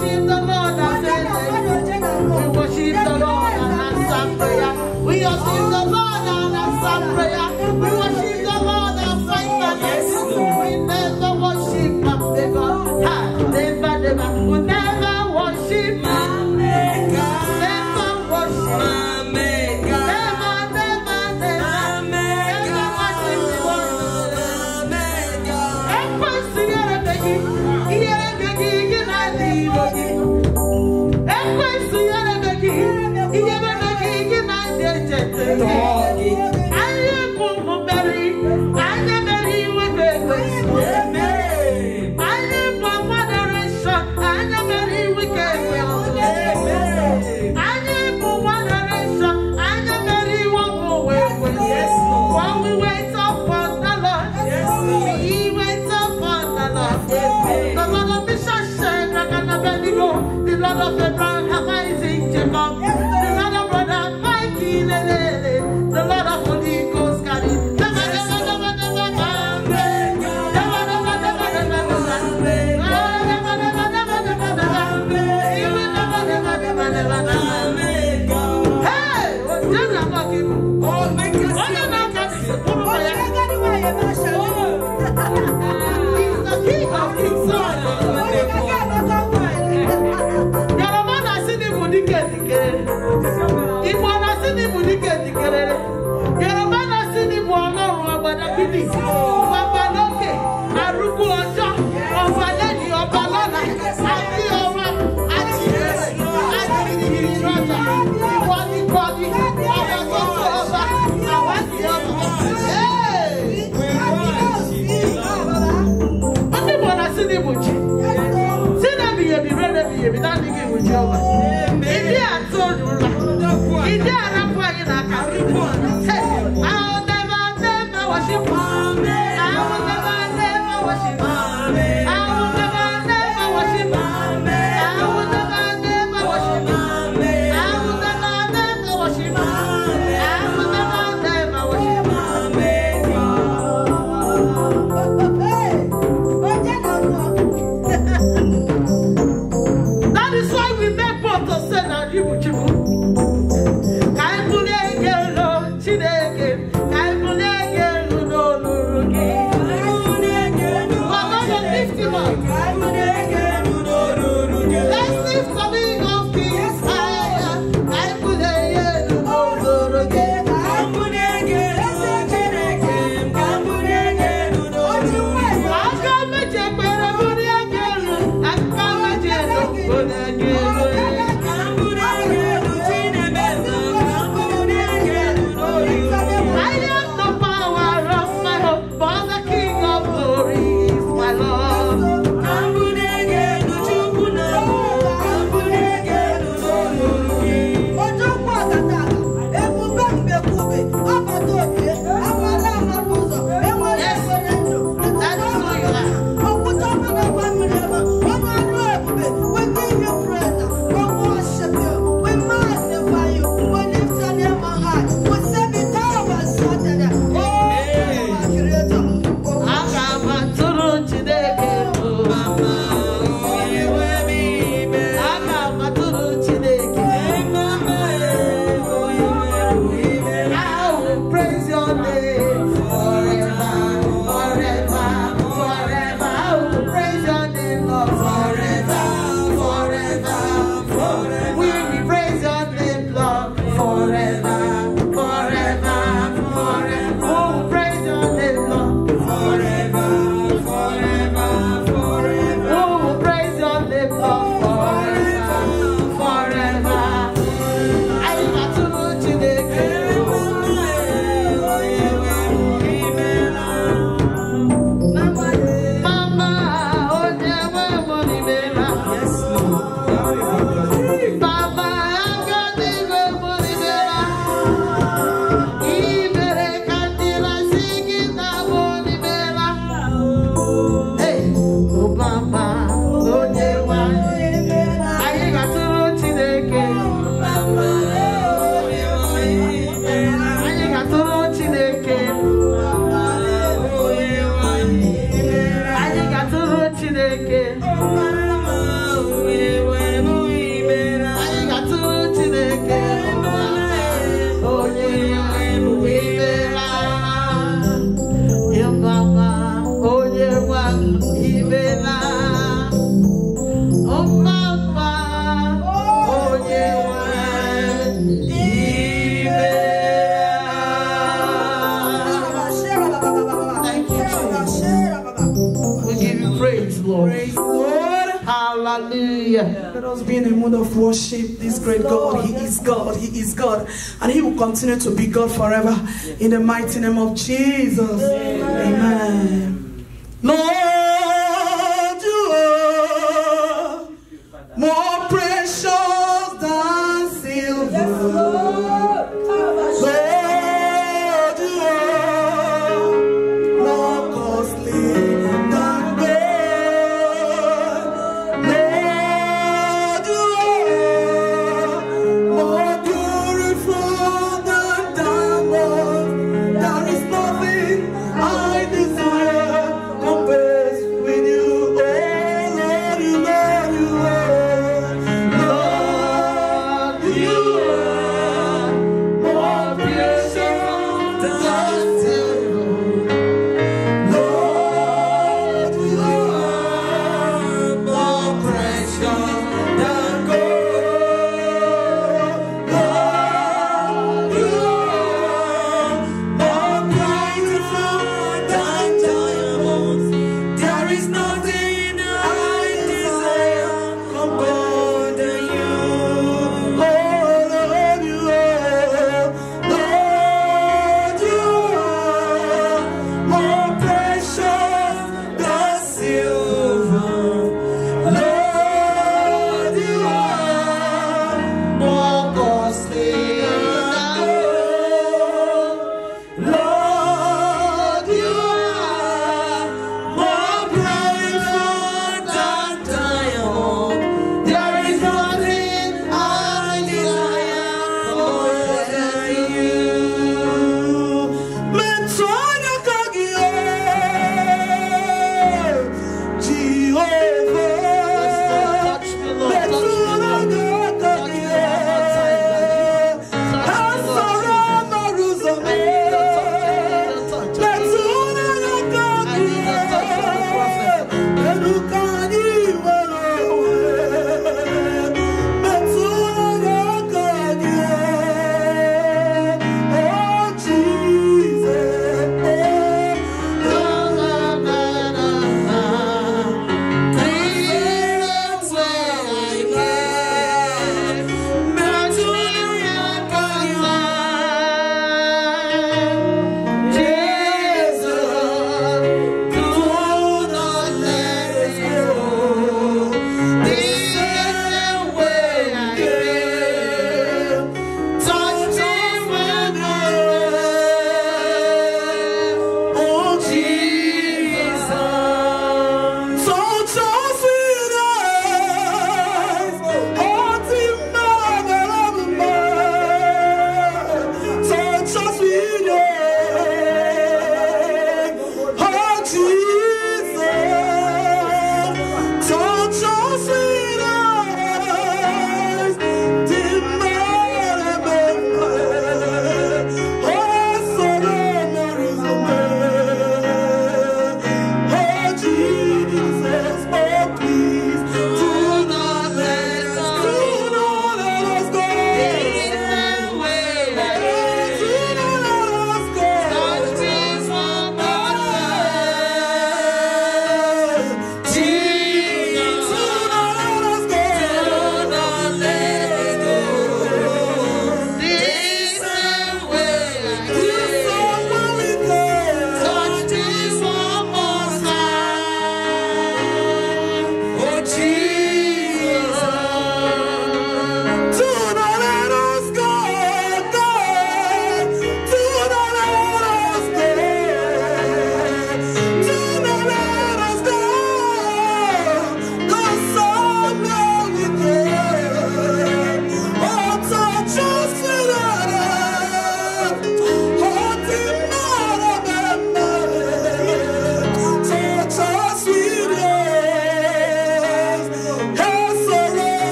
vida não. Abednego, the Lord of Abraham, Isaac, Jacob, 比较稳 Yeah. Worship. This great God, He is God, He is God, and He will continue to be God forever. In the mighty name of Jesus. Amen. Lord,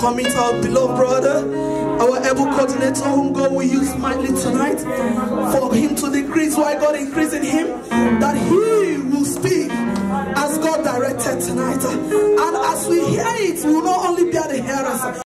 coming to our beloved brother. Our able coordinator whom God will use mightily tonight for him to decrease why God increase in him that he will speak as God directed tonight. And as we hear it we will not only be the hearers.